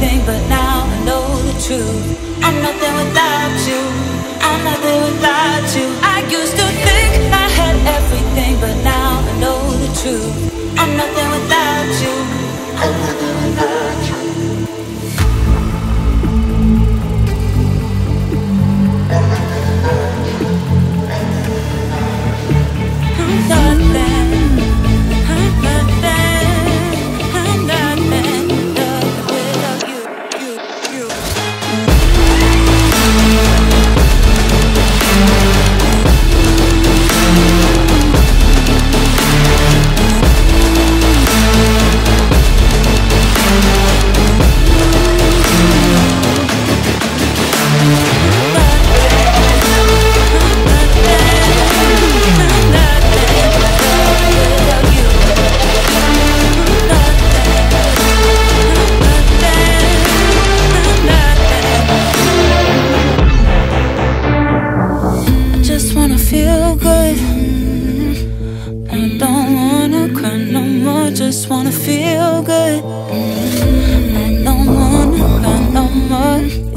but now I know the truth. I'm nothing without. just wanna feel good. Mm -hmm. I don't wanna, I don't want.